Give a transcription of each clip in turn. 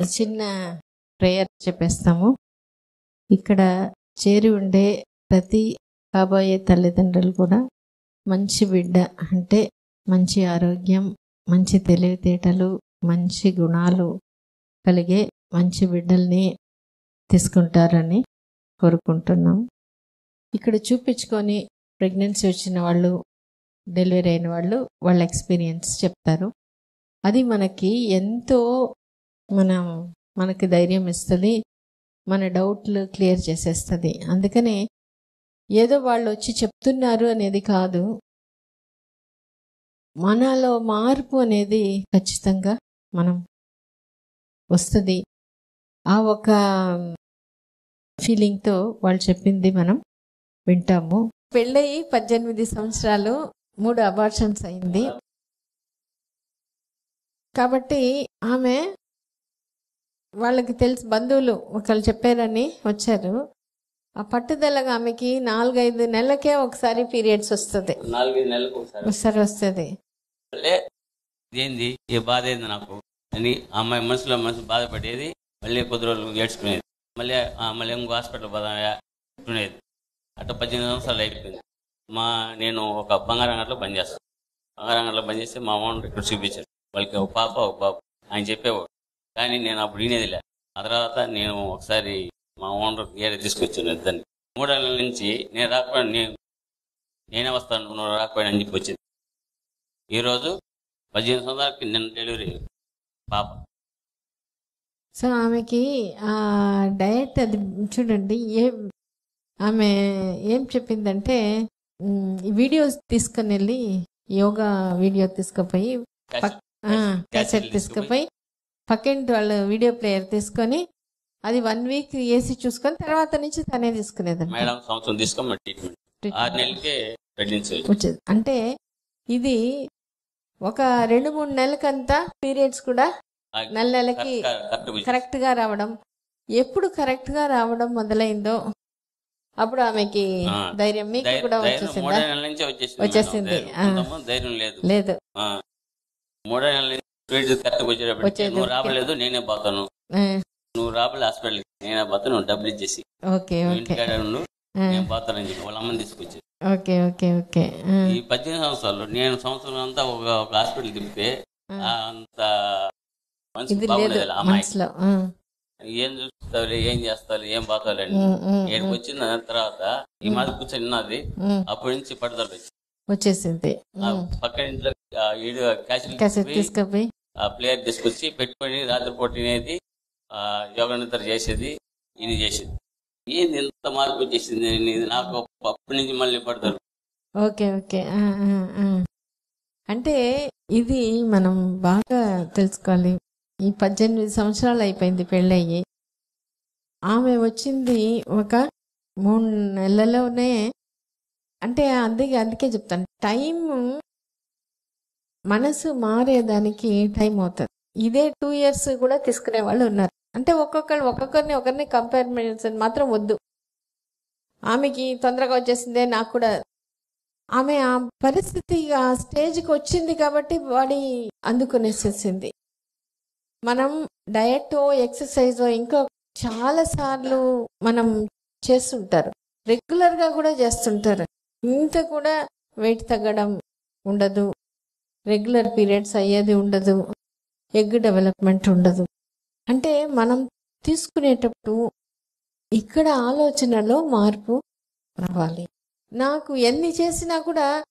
చిన్న ప్రేయర్ చెప్పేస్తాము. ఇక్కడ చేరి ఉండే ప్రతి కాబోయే తల్లిదండ్రులు కూడా మంచి బిడ్డ అంటే మంచి ఆరోగ్యం మంచి తెలివితేటలు మంచి గుణాలు కలిగే మంచి బిడ్డల్ని తీసుకుంటారని కోరుకుంటున్నాం. ఇక్కడ చూపించుకొని ప్రెగ్నెన్సీ వచ్చిన వాళ్ళు డెలివరీ అయిన వాళ్ళు వాళ్ళ ఎక్స్పీరియన్స్ చెప్తారు. అది మనకి ఎంతో మనం మనకి ధైర్యం ఇస్తుంది మన డౌట్లు క్లియర్ చేసేస్తుంది. అందుకనే ఏదో వాళ్ళు వచ్చి చెప్తున్నారు అనేది కాదు. మనలో మార్పు అనేది ఖచ్చితంగా మనం వస్తుంది. ఆ ఒక ఫీలింగ్తో వాళ్ళు చెప్పింది మనం వింటాము. పెళ్ళయి పద్దెనిమిది సంవత్సరాలు మూడు అబార్షన్స్ అయింది. కాబట్టి ఆమె వాళ్ళకి తెలిసి బంధువులు ఒకళ్ళు చెప్పారని వచ్చారు. ఆ పట్టుదలగా ఆమెకి నాలుగైదు నెలలకే ఒకసారి పీరియడ్స్ వస్తుంది. నాలుగైదు నెలలకు ఒకసారి వస్తుంది. ఇదేంది? ఈ బాధ ఏంది నాకు? అని అమ్మాయి మనసులో మనసు బాధపడేది మళ్ళీ కొద్ది రోజులు ఏడ్చుకునేది. మళ్ళీ మళ్ళీ ఇంకో హాస్పిటల్ పోదామా అనుకునేది అట్లా పద్దెనిమిది సంవత్సరాలు అయిపోయింది. మా నేను ఒక బంగారం అంగట్లో పనిచేస్తాను. బంగారం అంగట్లో పనిచేస్తే మా ఓనర్ ఇక్కడ చూపించారు. వాళ్ళకి ఒక పాప ఒక బాబు. ఆయన చెప్పేవాడు. కానీ నేను అప్పుడు వినేదిలే. ఆ తర్వాత నేను ఒకసారి మా ఓనర్ ఏరే తీసుకొచ్చాను ఇద్దరిని. మూడో నెలల నుంచి నేను రాకపోయినా నేను నేనే వస్తాను నువ్వు రాకపోయినా అని చెప్పి వచ్చింది. ఈరోజు పద్దెనిమిది సంవత్సరాలకి నిన్న డెలివరీ పాప. సో ఆమెకి ఆ డయట్ అది చూడండి ఏం ఆమె ఏం చెప్పిందంటే వీడియోస్ తీసుకొని వెళ్ళి యోగా వీడియో తీసుకుపోయి క్యాసెట్ తీసుకుపోయి పక్కింటి వాళ్ళ వీడియో ప్లేయర్ తీసుకొని అది వన్ వీక్ వేసి చూసుకొని తర్వాత నుంచి తనే తీసుకునేది మేడం సంవత్సరం తీసుకోమని ట్రీట్మెంట్ ఆరు నెలలకే ప్రెగ్నెన్సీ వచ్చింది వచ్చేది. అంటే ఇది ఒక రెండు మూడు నెలలకంతా పీరియడ్స్ కూడా నెల నెలకి కరెక్ట్- గా రావడం. ఎప్పుడు కరెక్ట్గా రావడం మొదలైందో అప్పుడు ఆమెకి. ధైర్యం మీకు కూడా వచ్చేసిందా? నుంచి వచ్చేసింది. ధైర్యం. లేదు. లేదు. మూడో నెలల కరెక్ట్ వచ్చేటప్పటికి వచ్చేది. నువ్వు రాబలేదు నేనే పోతాను. ఆ, నువ్వు రాబలే హాస్పిటల్ నేనే పోతాను నువ్వు డబ్బులు ఇచ్చేసి. ఓకే నువ్వు ఓకే. ఇంటికాడ ఉండు ఆ, నేను పోతానని చెప్పి వాళ్ళ అమ్మని తీసుకొచ్చి ఓకే ఓకే ఓకే. ఆ, ఈ పద్దెనిమిది సంవత్సరాలు నేను సంవత్సరం అంతా ఒక ఒక హాస్పిటల్ తిప్పితే ఆ. అంత మనసు ఇది లేదు బాగుండేది అమ్మాయి. మనసులో ఆ, ఏం చూస్తారు ఏం చేస్తారు ఏం పోతారు అని ఉమ్, ఉమ్, ఏడుకు వచ్చిన తర్వాత ఈ మాది కూర్చొని ఉన్నది ఉమ్, అప్పటి నుంచి వచ్చింది వచ్చేసింది. పక్కన ఇంట్లో ఆ ఈడు క్యాసెట్ క్యాసెట్ తీసుకుపోయి తీసుకుపోయి ఆ ప్లేయర్ తీసుకొచ్చి పెట్టుకొని రాత్రిపూట అనేది యోగానంతరం చేసేది ఇది చేసేది. ఏంది ఇంత మార్పు వచ్చేసింది నాకు అప్పటి నుంచి మళ్ళీ పడతారు. Okay okay. ఆ, ఆ, అంటే ఇది మనం బాగా తెలుసుకోవాలి. ఈ పద్దెనిమిది సంవత్సరాలు అయిపోయింది పెళ్ళయ్యి. ఆమె వచ్చింది ఒక మూడు నెలలోనే. అంటే అందుకే అందుకే చెప్తాను. టైం మనసు మారేదానికి టైం అవుతుంది. ఇదే టూ ఇయర్స్ కూడా తీసుకునే వాళ్ళు ఉన్నారు. అంటే ఒక్కొక్కరు ఒక్కొక్కరిని ఒకరిని కంపేర్ మాత్రం వద్దు. ఆమెకి తొందరగా వచ్చేసిందే నాకు కూడా. ఆమె ఆ పరిస్థితి ఆ స్టేజ్కి వచ్చింది కాబట్టి బాడీ అందుకునేసేసింది. మనం డయటో ఎక్సర్సైజో ఇంకా చాలా సార్లు మనం చేస్తుంటారు. రెగ్యులర్గా కూడా చేస్తుంటారు. ఇంత కూడా వెయిట్ తగ్గడం ఉండదు. రెగ్యులర్ పీరియడ్స్ అయ్యేది ఉండదు. ఎగ్ డెవలప్మెంట్ ఉండదు. అంటే మనం తీసుకునేటప్పుడు ఇక్కడ ఆలోచనలో మార్పు రావాలి. నాకు ఎన్ని చేసినా కూడా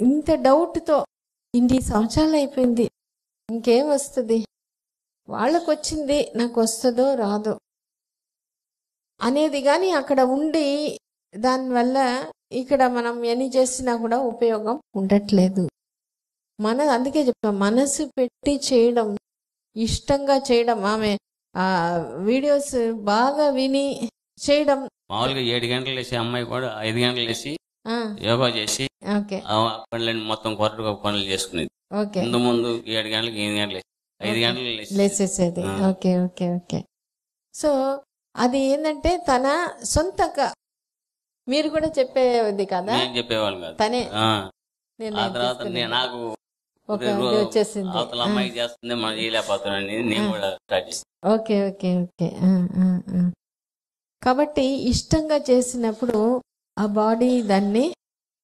ఇంత డౌట్తో ఇన్ని సంవత్సరాలు అయిపోయింది. ఇంకేం వస్తుంది? వాళ్ళకు వచ్చింది నాకు వస్తుందో రాదో అనేది కానీ అక్కడ ఉండి దానివల్ల ఇక్కడ మనం ఎన్ని చేసినా కూడా ఉపయోగం ఉండట్లేదు. మన అందుకే చెప్తాం మనసు పెట్టి చేయడం ఇష్టంగా చేయడం ఆమె ఆ వీడియోస్ బాగా విని చేయడం. మామూలుగా ఏడు గంటలు వేసి అమ్మాయి కూడా ఐదు గంటలు వేసి యోగా చేసి పనులన్నీ మొత్తం కొరటుగా పనులు చేసుకునేది. ఓకే. ముందు ముందు ఏడు గంటలకు ఎనిమిది గంటలు ఐదు. గంటలు లేచి. లేచేసేది. Okay okay okay. సో అది ఏంటంటే తన సొంతగా మీరు కూడా చెప్పేది కదా? చెప్పేవాళ్ళు కాదు. తనే. ఆ, తర్వాత నాకు అవతల అమ్మాయికి చేస్తుంది మనం చేయలేకపోతున్నాం అనేది నేను కూడా స్టార్ట్ చేస్తాను ఓకే ఓకే ఓకే. కాబట్టి ఇష్టంగా చేసినప్పుడు ఆ బాడీ దాన్ని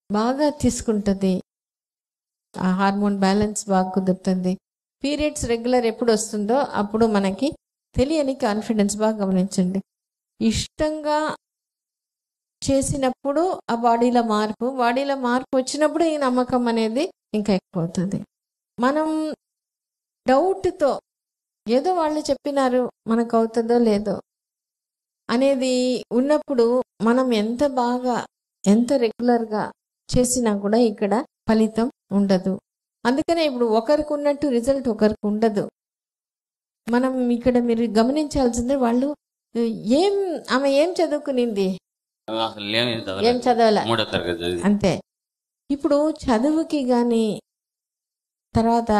బాగా తీసుకుంటుంది. ఆ హార్మోన్ బ్యాలెన్స్ బాగా కుదురుతుంది. పీరియడ్స్ రెగ్యులర్ ఎప్పుడు వస్తుందో అప్పుడు మనకి తెలియని కాన్ఫిడెన్స్ బాగా గమనించండి. ఇష్టంగా చేసినప్పుడు ఆ బాడీలో మార్పు బాడీలో మార్పు వచ్చినప్పుడు ఈ నమ్మకం అనేది ఇంకా ఎక్కువ అవుతుంది. మనం డౌట్తో ఏదో వాళ్ళు చెప్పినారు మనకు అవుతుందో లేదో అనేది ఉన్నప్పుడు మనం ఎంత బాగా ఎంత రెగ్యులర్గా చేసినా కూడా ఇక్కడ ఫలితం ఉండదు. అందుకనే ఇప్పుడు ఒకరికి ఉన్నట్టు రిజల్ట్ ఒకరికి ఉండదు. మనం ఇక్కడ మీరు గమనించాల్సిందే వాళ్ళు ఏం ఆమె ఏం చదువుకునింది? ఏం. చదవాల. అంతే. ఇప్పుడు చదువుకి కానీ తర్వాత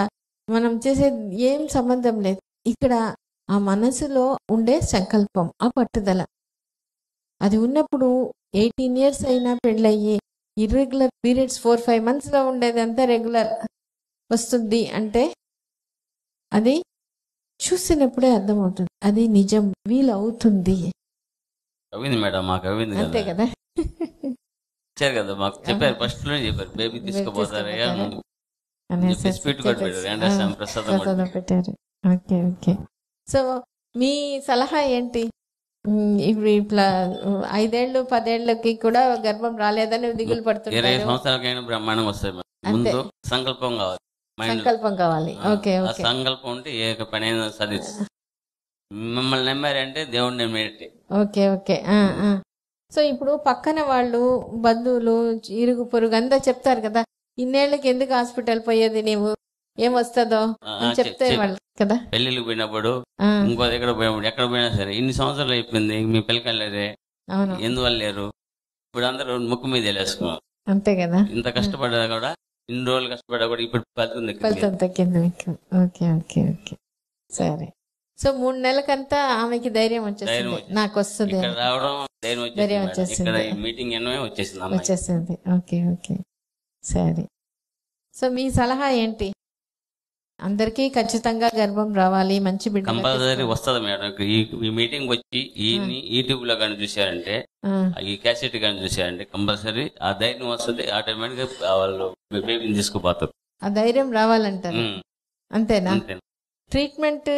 మనం చేసే ఏం సంబంధం లేదు. ఇక్కడ ఆ మనసులో ఉండే సంకల్పం ఆ పట్టుదల. అది ఉన్నప్పుడు ఎయిటీన్ ఇయర్స్ అయినా పెళ్ళయ్యి ఇర్రెగ్యులర్ పీరియడ్స్ ఫోర్ ఫైవ్ మంత్స్లో ఉండేది అంతా రెగ్యులర్ వస్తుంది అంటే అది చూసినప్పుడే అర్థమవుతుంది. అది నిజం వీలు అవుతుంది. అవింది మేడం మాకు అవింది అంతే కదా. కదా ఇచ్చారు కదా మాకు చెప్పారు ఫస్ట్ చెప్పారు బేబీ తీసుకుపోతారు? కూడా పెట్టారు. ప్రసాదం ఓకే ఓకే. సో మీ సలహా ఏంటి? ఇప్పుడు ఇట్లా ఐదేళ్ళు పదేళ్ళకి కూడా గర్భం రాలేదని దిగులు ఇరవై పడుతుంటారు సంవత్సరాలకైనా బ్రహ్మాండంగా వస్తాయి మేడం. అంతే. ముందు సంకల్పం కావాలి. సంకల్పం కావాలి. ఓకే సంకల్పం ఉంటే ఏ పని అయినా సాధించు మిమ్మల్ని నమ్మారంటే దేవుడిని నమ్మేటట్టే. Okay okay. సో ఇప్పుడు పక్కన వాళ్ళు బంధువులు ఇరుగు పొరుగు అంతా చెప్తారు కదా. ఇన్నేళ్ళకి ఎందుకు హాస్పిటల్ పోయేది నీవు? ఏం వస్తుందో? అని చెప్- చెప్తే చెప్. వాళ్ళు కదా. పెళ్ళికి పోయినప్పుడు ఇంకో దగ్గర పోయినప్పుడు ఎక్కడ పోయినా సరే ఇన్ని సంవత్సరాలు అయిపోయింది మీ పిల్లకాయలేదే అవును. ఎందువల్ల లేరు? ఇప్పుడు అందరూ ముక్కు మీద వేలేసుకున్నారు అంతే కదా. ఇంత కష్టపడ్డా కూడా ఇన్ని రోజులు కష్టపడ్డా కూడా ఇప్పుడు ఫలితం దక్కింది. ఫలితం తగ్గింది ఓకే ఓకే ఓకే. సరే. సో మూడు నెలలకంతా ఆమెకి ధైర్యం వచ్చేసింది. నాకు వస్తుంది. రావడం ధైర్యం వచ్చేసింది మీటింగ్ ఎన్నో వచ్చేసింది వచ్చేసింది. Okay okay. సరే. సో మీ సలహా ఏంటి? అందరికీ ఖచ్చితంగా గర్భం రావాలి మంచి బిడ్డ కంపల్సరీ వస్తుంది మేడం. ఈ మీటింగ్ వచ్చి ఈ యూట్యూబ్లో కానీ చూసారంటే ఈ క్యాసెట్ కానీ చూసారంటే కంపల్సరీ ఆ ధైర్యం వస్తుంది. ఆటోమేటిక్గా వాళ్ళు బేబీని తీసుకుపోతారు. ఆ ధైర్యం రావాలంటారు. అంతేనా? అంతే ట్రీట్మెంట్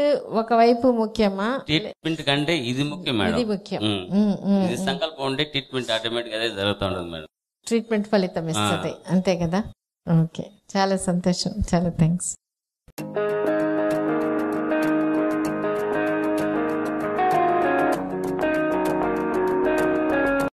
ఒకవైపు ముఖ్యమా? ట్రీట్మెంట్ కంటే ఇది ముఖ్యం ఇది మేడం ముఖ్యం ఇది సంకల్పం ఉంటే ట్రీట్మెంట్ ఆటోమేటిక్ అదే జరుగుతూ ఉంటుంది మేడం. ట్రీట్మెంట్ ఫలితం ఇస్తుంది. అంతే కదా? ఓకే. చాలా సంతోషం. చాలా థ్యాంక్స్